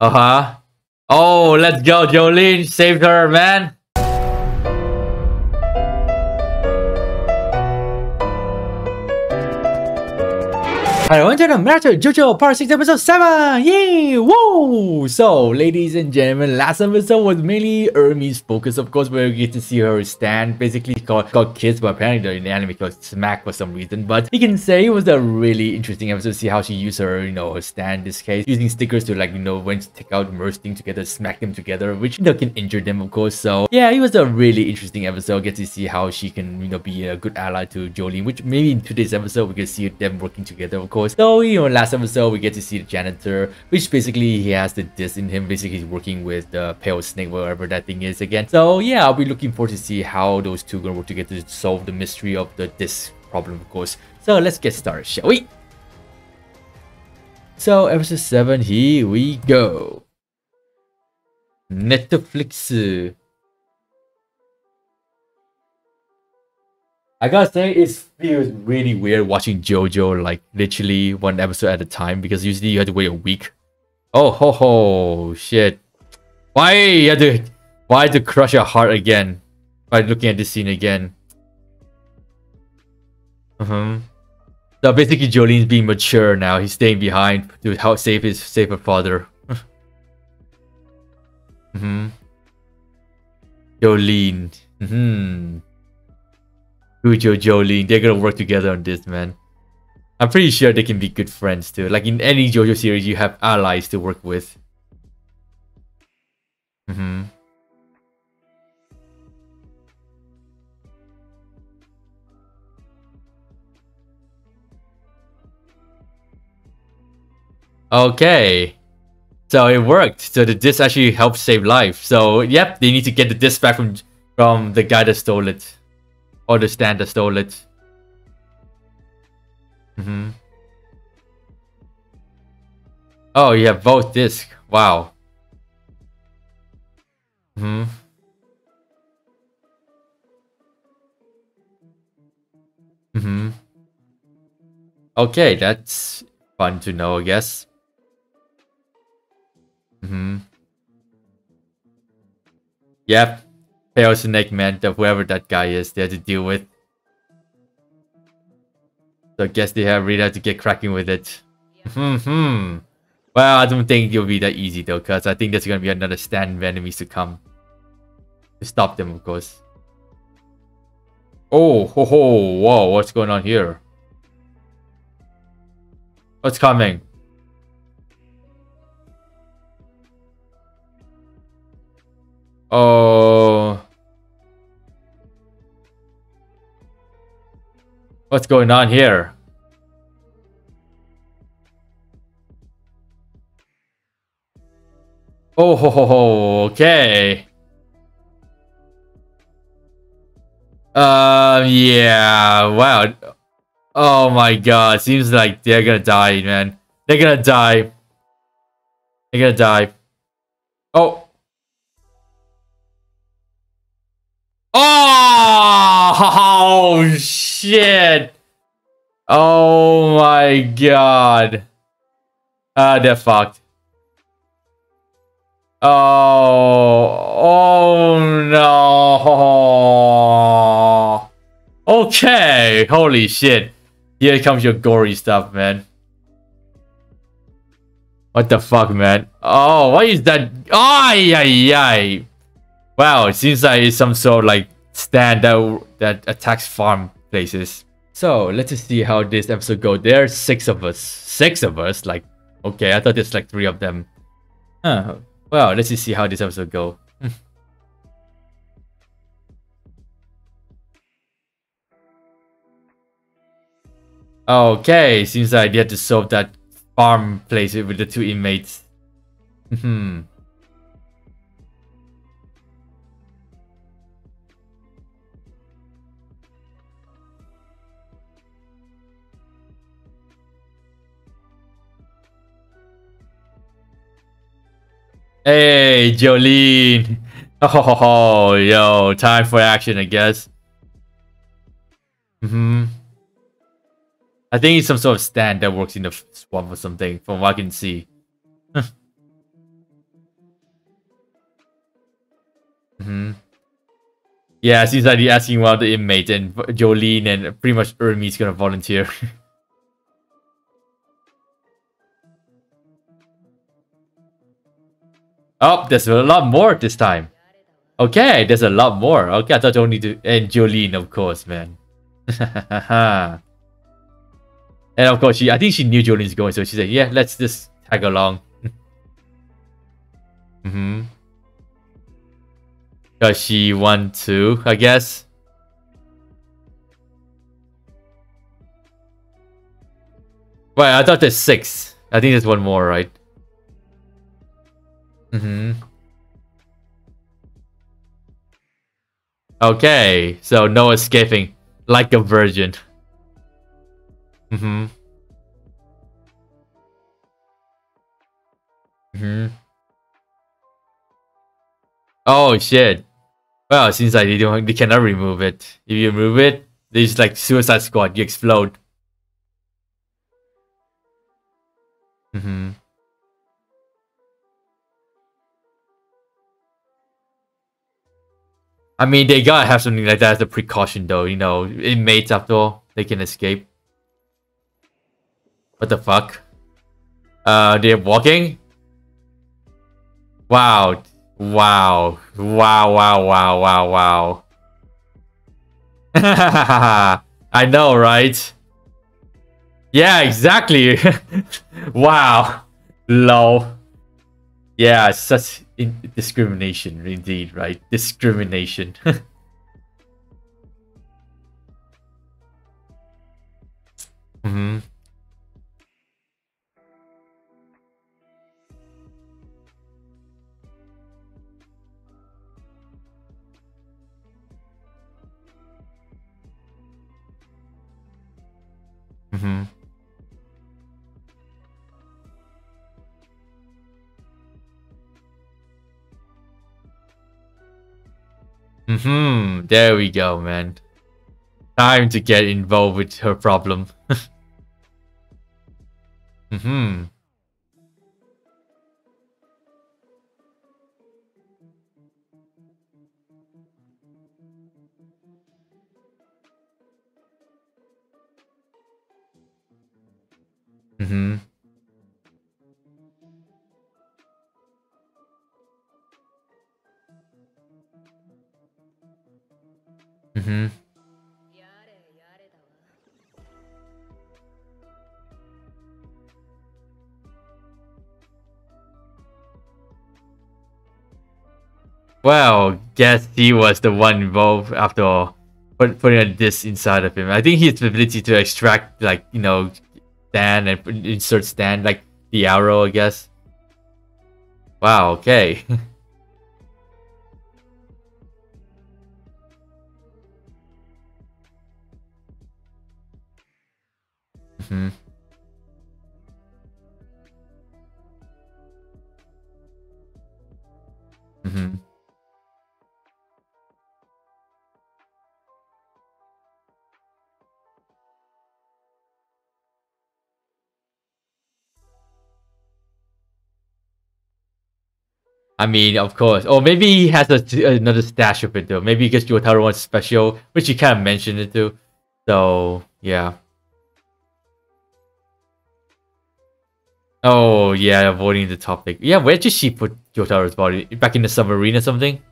Uh-huh. Oh, let's go, Jolyne. Saved her, man. Hello, back to JoJo Part 6, Episode 7! Yay! Woo! So, ladies and gentlemen, last episode was mainly Ermi's focus, of course, where we get to see her stand, basically got, got kissed, but apparently the anime got smacked for some reason. But you can say it was a really interesting episode to see how she used her, you know, her stand in this case, using stickers to, like, you know, when to take out, merge things together, smack them together, which, you know, can injure them, of course. So, yeah, it was a really interesting episode. Get to see how she can, you know, be a good ally to Jolyne, which maybe in today's episode, we can see them working together, of course course. So, you know, last episode, we get to see the janitor, which basically he has the disc in him. Basically, he's working with the pale snake, whatever that thing is again. So, yeah, I'll be looking forward to see how those two to work together to solve the mystery of the disc problem, of course. So, let's get started, shall we? So, episode 7, here we go. Netflix. I gotta say, it feels really weird watching JoJo like literally one episode at a time because usually you have to wait a week. Oh ho ho shit! Why you have to why to crush your heart again by looking at this scene again? Uh huh. So basically, Jolyne's being mature now. He's staying behind to help save his save her father. hmm. Jolyne. Hmm. Ujo, Jolyne, they're gonna work together on this, man. I'm pretty sure they can be good friends too. Like in any JoJo series, you have allies to work with. Mm hmm Okay. So it worked. So the disc actually helped save life. So yep, they need to get the disc back from from the guy that stole it. Or the standard it. Mm hmm Oh, you have both discs. Wow. Mm hmm Mm hmm Okay, that's fun to know, I guess. Mm hmm Yep. Snake Man, of whoever that guy is, they have to deal with. So I guess they have really have to get cracking with it. Hmm hmm. Well, I don't think it'll be that easy though, because I think there's gonna be another stand of enemies to come. To stop them, of course. Oh, ho ho, whoa, what's going on here? What's coming? Oh. What's going on here? Oh, ho, ho, ho, okay. Um, yeah, wow. Oh my god, seems like they're gonna die, man. They're gonna die. They're gonna die. Oh. Oh, shit. Oh my god. Ah, uh, they're fucked. Oh, oh no. Okay, holy shit. Here comes your gory stuff, man. What the fuck, man? Oh, what is that? Ay, ay, ay. Wow, it seems like it's some sort of like stand that, that attacks farm places. So let's just see how this episode goes. There are six of us. Six of us? Like, okay, I thought there's like three of them. Huh. Well, let's just see how this episode go. okay, seems like they had to solve that farm place with the two inmates. Hmm. Hey, Jolyne. Oh, yo, time for action, I guess. Mm hmm. I think it's some sort of stand that works in the swamp or something, from what I can see. mm hmm. Yeah, seems like you're asking about the inmates, and Jolyne and pretty much Ermi's gonna volunteer. oh, there's a lot more this time. Okay, there's a lot more. Okay, I thought only to and Jolyne, of course, man. and of course, she I think she knew Jolyne's going, so she said, "Yeah, let's just tag along." mm-hmm. Does she want to? I guess. Wait, I thought there's six. I think there's one more, right? Mm-hmm. Okay, so no escaping. Like a virgin. Mm-hmm. Mm-hmm. Oh shit. Well, like they don't they cannot remove it. If you remove it, there's like suicide squad, you explode. Mm-hmm. I mean, they gotta have something like that as a precaution, though. You know, inmates after all, they can escape. What the fuck? Uh, they're walking. Wow, wow, wow, wow, wow, wow, wow. I know, right? Yeah, exactly. wow. Low. Yeah, such discrimination indeed, right? Discrimination. Mm-hmm. There we go, man. Time to get involved with her problem. mm-hmm. Mm-hmm. Well, guess he was the one involved after all, put, putting a disc inside of him. I think his ability to extract, like, you know, stand and insert stand, like the arrow, I guess. Wow, okay. Mm-hmm. I mean, of course. Or maybe he has a, another stash of it though. Maybe because Jotaro wants special, which he kind of mentioned it too. So, yeah. Oh, yeah, avoiding the topic. Yeah, where did she put Jotaro's body? Back in the submarine or something?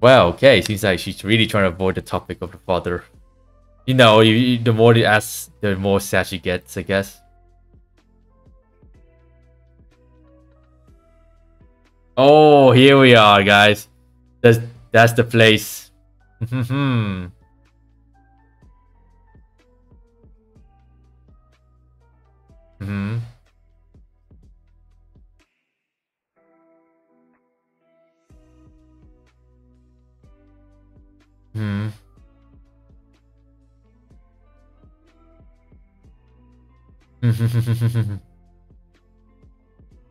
Well, okay, seems like she's really trying to avoid the topic of the father. You know, you, you, the more you ask, the more sad she gets, I guess. Oh, here we are, guys. That's, that's the place. Hmm. Hmm. Hmm.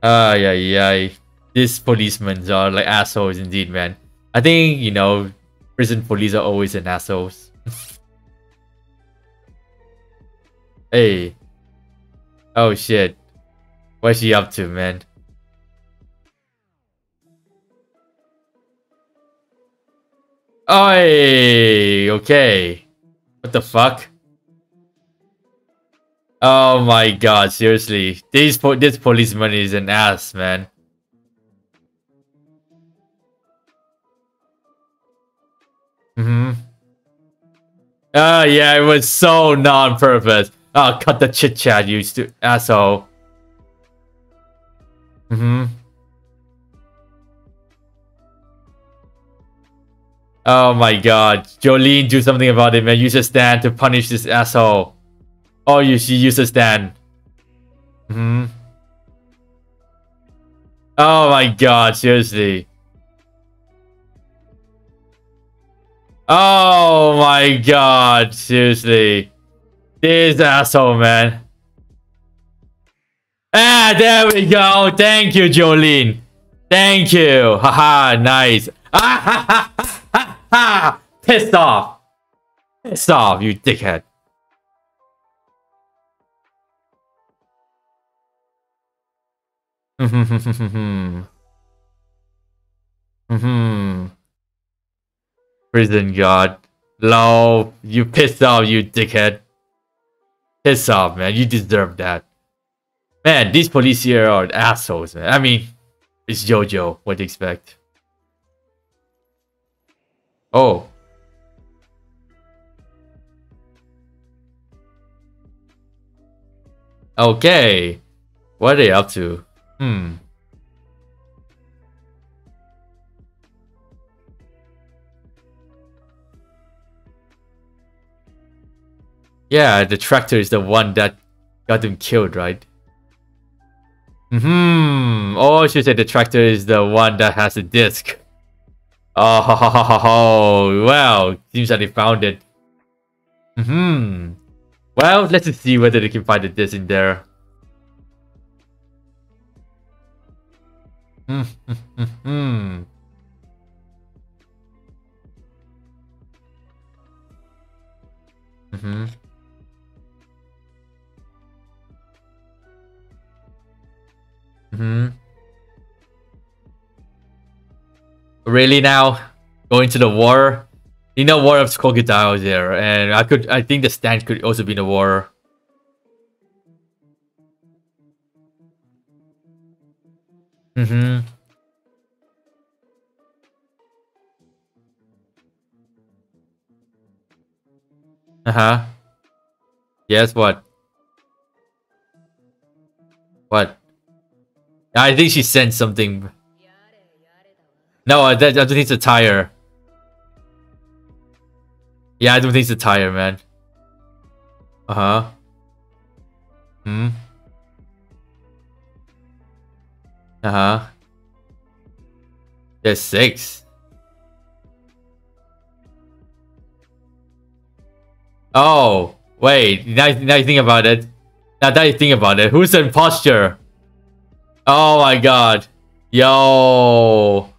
Ay, ay, ay these policemen are like assholes indeed, man. I think, you know, prison police are always an assholes. hey. Oh shit. What's she up to, man? Oi! Okay. What the fuck? Oh my god, seriously. These po this policeman is an ass, man. Mm-hmm. Oh, yeah, it was so non-purpose. Oh, cut the chit-chat, you stu asshole. Mm-hmm. Oh my god. Jolyne, do something about it, man. Use a stand to punish this asshole. Oh, you should use a stand. hmm. Oh my god, seriously. Oh my god, seriously. This asshole, man. Ah, there we go. Thank you, Jolyne. Thank you. Haha, nice. Ah, ha, ha, ha, ha. Pissed off. Pissed off, you dickhead. Hmm. Hmm. Prison guard. Low. You pissed off, you dickhead. Piss off, man. You deserve that. Man, these police here are assholes, man. I mean, it's JoJo. What do you expect? Oh. Okay. What are they up to? Hmm. Yeah, the tractor is the one that got them killed, right? Hmm. Oh, should say the tractor is the one that has the disc. Oh, ho, ho, ho, ho, well, seems that they found it. Hmm. Well, let's see whether they can find the disc in there. Hmm. Hmm. Hmm. Hmm. Really now? Going to the war? You know, War of Crocodiles there, and I could, I think the stand could also be in the war. Mm-hmm. Uh-huh. Yes, what? What? I think she sent something. No, I, I don't think it's a tire. Yeah, I don't think it's a tire, man. Uh-huh. Hmm? Uh-huh. There's six. Oh, wait. Now, now you think about it. Now that you think about it, who's the imposter? Oh my god. Yo.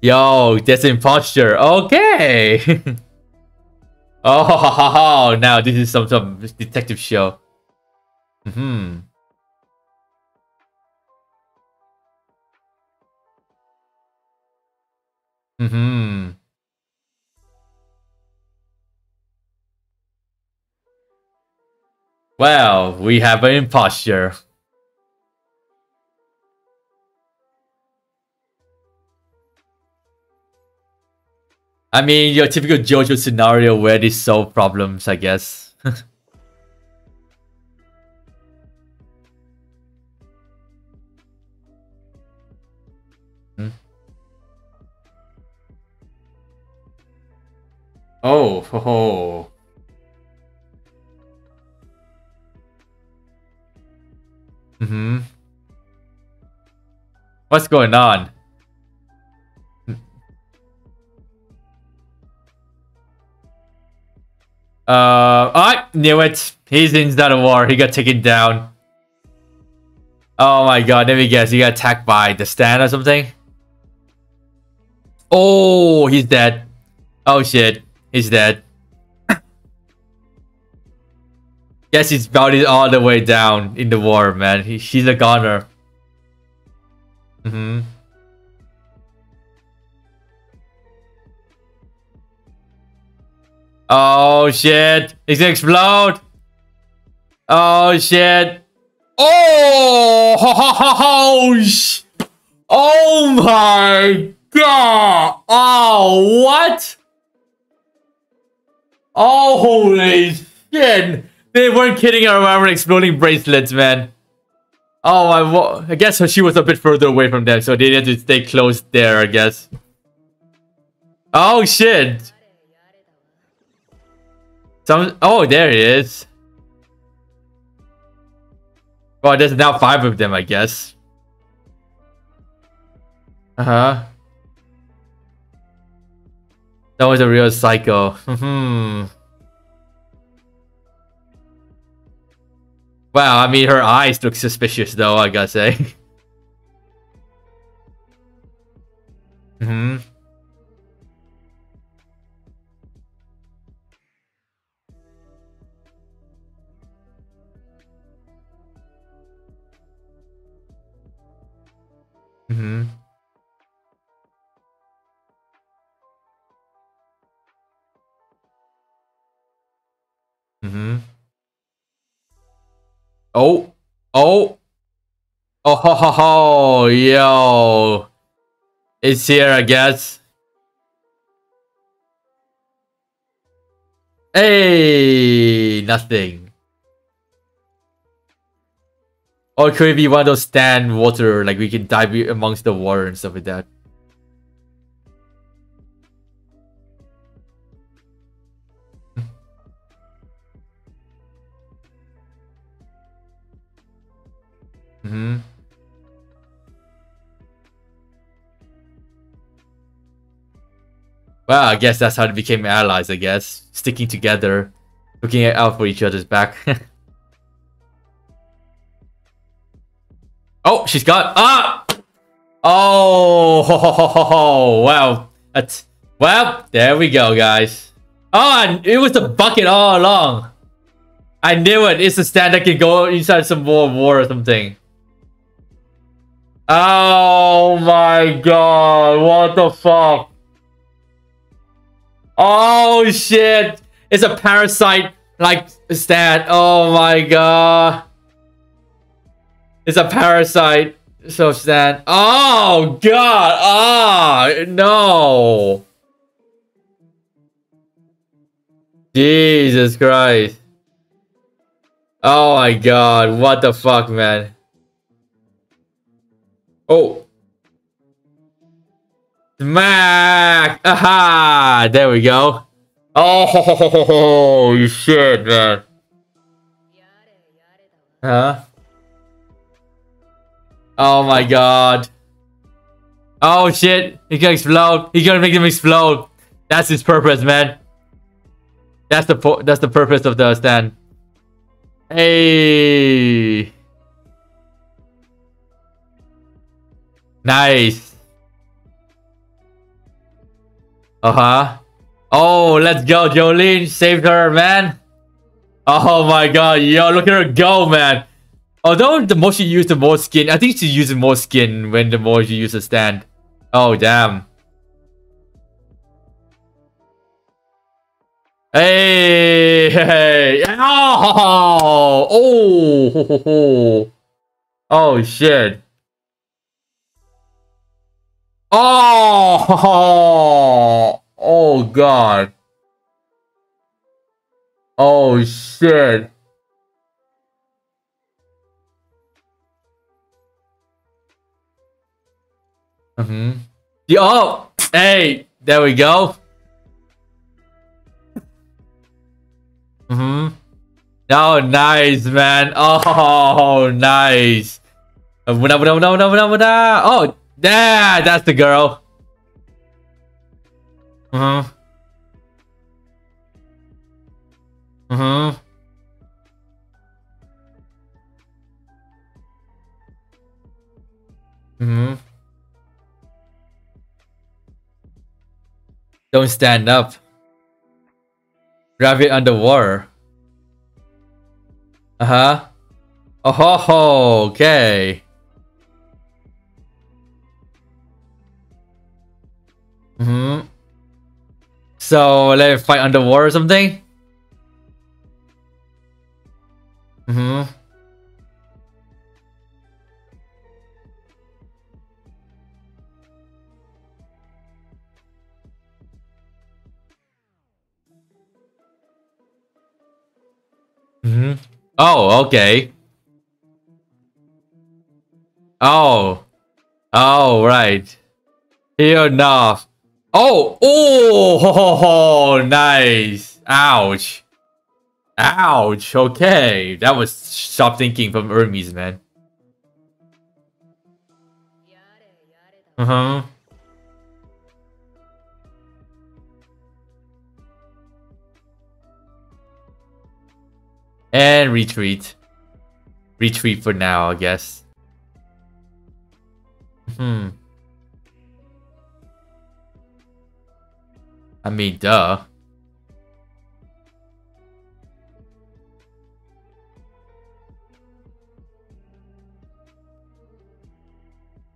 Yo, that's imposture. Okay. oh, now this is some some detective show. hmm. Hmm. Well, we have an imposture. I mean, your typical JoJo scenario where they solve problems, I guess. hmm? Oh, ho, ho. Mm-hmm. What's going on? Uh, I knew it. He's in that war. He got taken down. Oh my god, let me guess. He got attacked by the stand or something? Oh, he's dead. Oh shit, he's dead. Yes, he's body all the way down in the war, man. He, he's a goner. Mm-hmm. Oh shit! It's explode! Oh shit! Oh! Ho, ho, ho, sh oh my god! Oh, what? Oh, holy shit! They weren't kidding around exploding bracelets, man. Oh, I, I guess she was a bit further away from them, so they had to stay close there, I guess. Oh, shit! Some, oh, there he is. Well, there's now five of them, I guess. Uh-huh. That was a real psycho. Hmm. Wow, I mean, her eyes look suspicious, though, I gotta say. hmm. Mm-hmm. Mm-hmm. Oh. Oh. Oh, ho, ho, ho. Yo. It's here, I guess. Hey, nothing. Or could it be one of those stand water, like we can dive amongst the water and stuff like that? hmm Well, I guess that's how they became allies, I guess. Sticking together, looking out for each other's back. oh, she's got... Ah! Oh, ho, ho, ho, ho, ho. wow. That's, well, there we go, guys. Oh, it was the bucket all along. I knew it. It's a stand that can go inside some more war or something. Oh my god, what the fuck? Oh shit! It's a parasite like stat. Oh my god. It's a parasite. So sad. Oh god. Ah oh, no. Jesus Christ. Oh my god. What the fuck, man? Oh. Smack! Aha! There we go. Oh, you shit, man. Huh? Oh my god. Oh shit, he can explode. He's gonna make them explode. That's his purpose, man. That's the that's the purpose of the stand. Hey. Nice. Uh-huh. Oh, let's go. Jolyne saved her, man. Oh my god. Yo, look at her go, man. Although the more she used, the more skin. I think she's using more skin when the more she uses stand. Oh, damn. Hey, hey. Oh, oh, oh, shit. Oh, Oh, oh god. Oh shit. Mm-hmm. Oh, hey, there we go. Mm-hmm. Oh, nice, man. Oh, nice. Oh, yeah, that's the girl. Uh huh. Uh Don't stand up. Grab it underwater. Uh huh. Oh ho ho. Okay. Mm-hmm. So let it fight underwater or something? Mm-hmm. Mm-hmm. Oh, okay. Oh. Oh, right. Here enough. Oh, oh, ho, ho, nice. Ouch. Ouch. Okay. That was sharp thinking from Hermes, man. Uh-huh. And retreat. Retreat for now, I guess. Hmm. I mean, duh.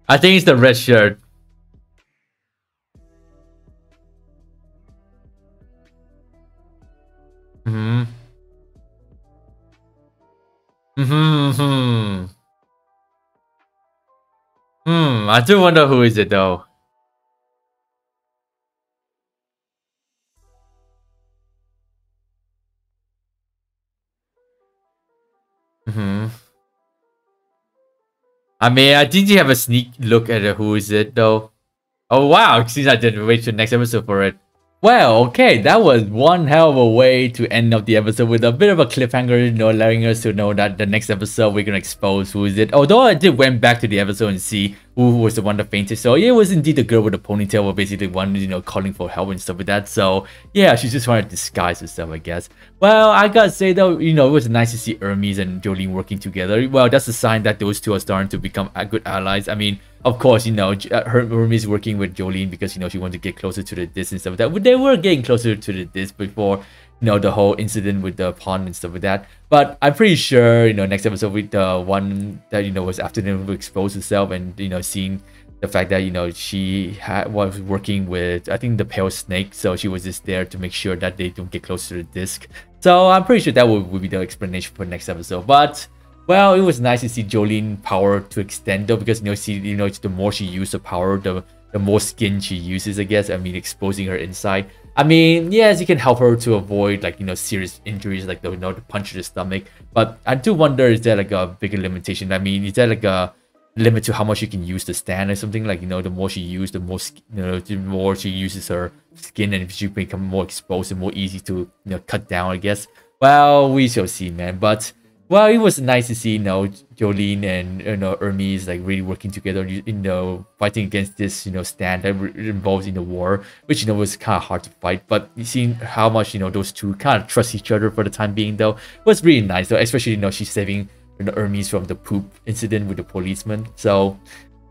I think it's the red shirt. Mm-hmm. Hmm, I do wonder who is it though. hmm I mean, I did have a sneak look at who is it though. Oh wow, since I didn't wait the next episode for it. Well, okay, that was one hell of a way to end up the episode with a bit of a cliffhanger, you know, letting us to know that the next episode we're gonna expose who is it. Although I did went back to the episode and see who was the one that fainted. So yeah, it was indeed the girl with the ponytail, or basically one, you know, calling for help and stuff like that. So yeah, she's just trying to disguise herself, I guess. Well, I gotta say though, you know, it was nice to see Hermes and Jolyne working together. Well, that's a sign that those two are starting to become good allies. I mean, of course, you know, uh, Hermes working with Jolyne because, you know, she wanted to get closer to the disc and stuff like that. They were getting closer to the disc before, you know, the whole incident with the pond and stuff like that. But I'm pretty sure, you know, next episode with the one that, you know, was after them expose herself and, you know, seeing the fact that, you know, she had, was working with, I think, the pale snake. So she was just there to make sure that they don't get close to the disc. So I'm pretty sure that would, would be the explanation for next episode. But well, it was nice to see Jolyne power to extend though, because you know, see, you know, the more she uses the power, the the more skin she uses, I guess. I mean, exposing her inside. I mean, yes, you can help her to avoid like you know serious injuries, like the you know the punch to the stomach. But I do wonder, is there like a bigger limitation? I mean, is there like a limit to how much you can use the stand or something? Like you know, the more she uses, the more you know, the more she uses her skin, and if she become more exposed and more easy to you know cut down. I guess. Well, we shall see, man. But well, it was nice to see, you know, Jolyne and, you know, Hermes, like, really working together, you know, fighting against this, you know, stand that involves in the war, which, you know, was kind of hard to fight. But seeing how much, you know, those two kind of trust each other for the time being, though, was really nice, though, especially, you know, she's saving you know, Hermes from the poop incident with the policeman. So,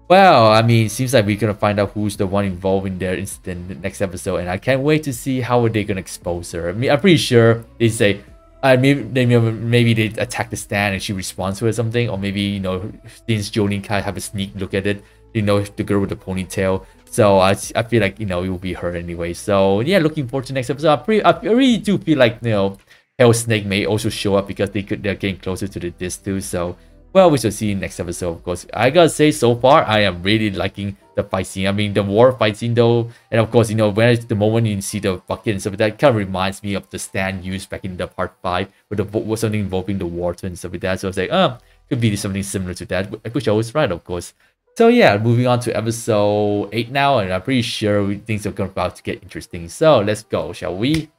well, I mean, it seems like we're gonna find out who's the one involved in their incident next episode, and I can't wait to see how are they gonna expose her. I mean, I'm pretty sure they say uh, maybe maybe they attack the stand and she responds to it or something, or maybe you know since Jolyne kind of have a sneak look at it, you know the girl with the ponytail. So I, I feel like you know it will be her anyway. So yeah, looking forward to next episode. I, pretty, I really do feel like you know Hell Snake may also show up because they could they're getting closer to the disc too. So well, we shall see next episode, of course. I gotta say, so far, I am really liking the fight scene. I mean, the war fight scene, though, and of course, you know, when the moment you see the bucket and stuff, that kind of reminds me of the stand used back in the part 5, with the with something involving the water and stuff like that. So I was like, oh, could be something similar to that, which I was right, of course. So yeah, moving on to episode 8 now, and I'm pretty sure things are about to get interesting. So let's go, shall we?